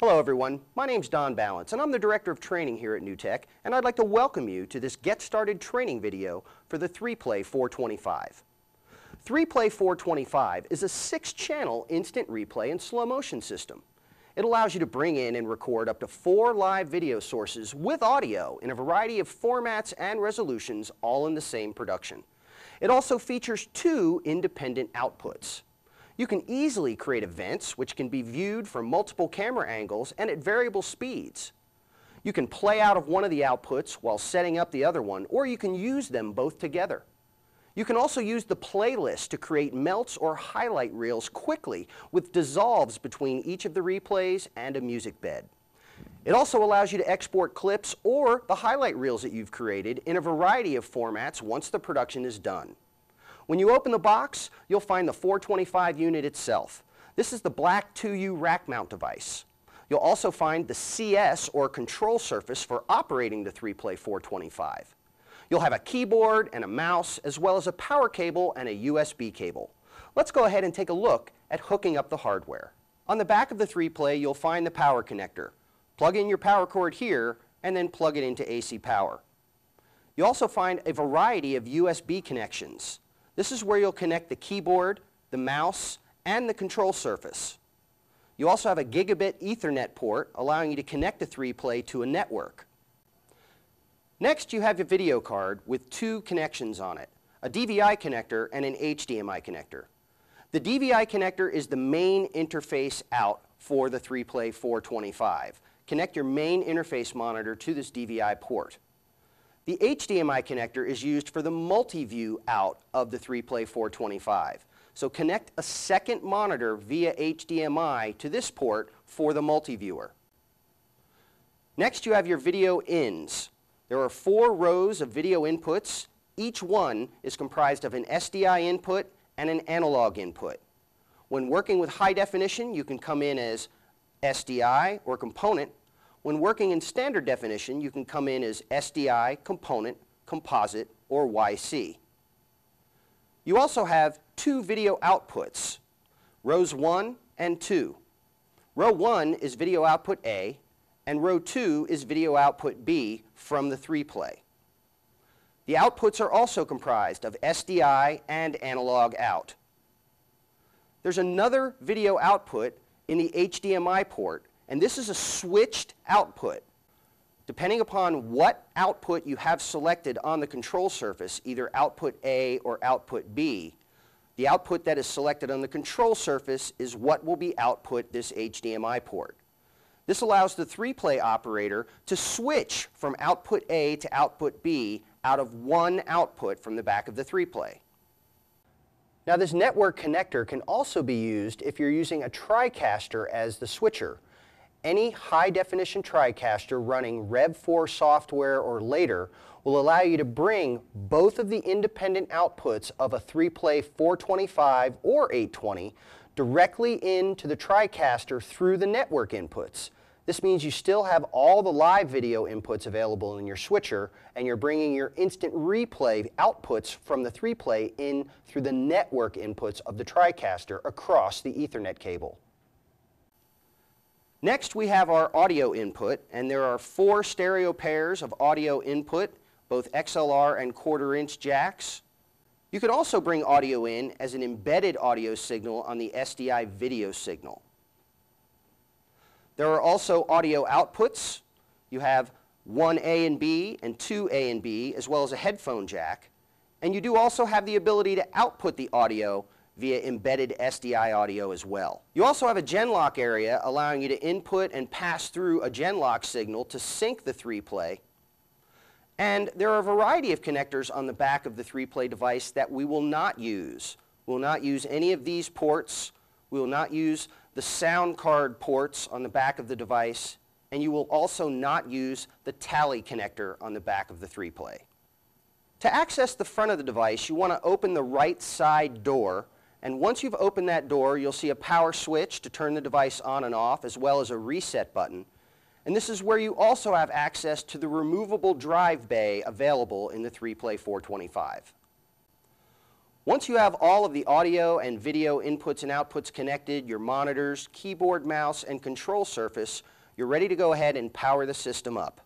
Hello everyone, my name is Don Ballance and I'm the Director of Training here at NewTek and I'd like to welcome you to this Get Started training video for the 3Play 425. 3Play 425 is a 6-channel instant replay and slow motion system. It allows you to bring in and record up to four live video sources with audio in a variety of formats and resolutions all in the same production. It also features two independent outputs. You can easily create events which can be viewed from multiple camera angles and at variable speeds. You can play out of one of the outputs while setting up the other one, or you can use them both together. You can also use the playlist to create melts or highlight reels quickly with dissolves between each of the replays and a music bed. It also allows you to export clips or the highlight reels that you've created in a variety of formats once the production is done. When you open the box, you'll find the 425 unit itself. This is the black 2U rack mount device. You'll also find the CS or control surface for operating the 3-play 425. You'll have a keyboard and a mouse as well as a power cable and a USB cable. Let's go ahead and take a look at hooking up the hardware. On the back of the 3-play you'll find the power connector. Plug in your power cord here and then plug it into AC power. You'll also find a variety of USB connections. This is where you'll connect the keyboard, the mouse, and the control surface. You also have a gigabit Ethernet port allowing you to connect the 3-play to a network. Next you have your video card with two connections on it, a DVI connector and an HDMI connector. The DVI connector is the main interface out for the 3-play 425. Connect your main interface monitor to this DVI port. The HDMI connector is used for the multi-view out of the 3-play 425. So connect a second monitor via HDMI to this port for the multi-viewer. Next you have your video ins. There are four rows of video inputs. Each one is comprised of an SDI input and an analog input. When working with high definition, you can come in as SDI or component when working in standard definition, you can come in as SDI, component, composite, or YC. You also have two video outputs, rows 1 and 2. Row 1 is video output A, and row 2 is video output B from the 3-play. The outputs are also comprised of SDI and analog out. There's another video output in the HDMI port and this is a switched output. Depending upon what output you have selected on the control surface, either output A or output B, the output that is selected on the control surface is what will be output this HDMI port. This allows the 3-play operator to switch from output A to output B out of one output from the back of the 3-play. Now this network connector can also be used if you're using a TriCaster as the switcher any high-definition TriCaster running Rev4 software or later will allow you to bring both of the independent outputs of a 3-play 425 or 820 directly into the TriCaster through the network inputs. This means you still have all the live video inputs available in your switcher and you're bringing your instant replay outputs from the 3-play in through the network inputs of the TriCaster across the Ethernet cable. Next we have our audio input and there are four stereo pairs of audio input, both XLR and quarter inch jacks. You can also bring audio in as an embedded audio signal on the SDI video signal. There are also audio outputs. You have one A and B and two A and B as well as a headphone jack. And you do also have the ability to output the audio via embedded SDI audio as well. You also have a Genlock area allowing you to input and pass through a Genlock signal to sync the 3-play. And there are a variety of connectors on the back of the 3-play device that we will not use. We will not use any of these ports. We will not use the sound card ports on the back of the device. And you will also not use the tally connector on the back of the 3-play. To access the front of the device, you want to open the right side door and once you've opened that door, you'll see a power switch to turn the device on and off, as well as a reset button. And this is where you also have access to the removable drive bay available in the 3-Play 425. Once you have all of the audio and video inputs and outputs connected, your monitors, keyboard, mouse, and control surface, you're ready to go ahead and power the system up.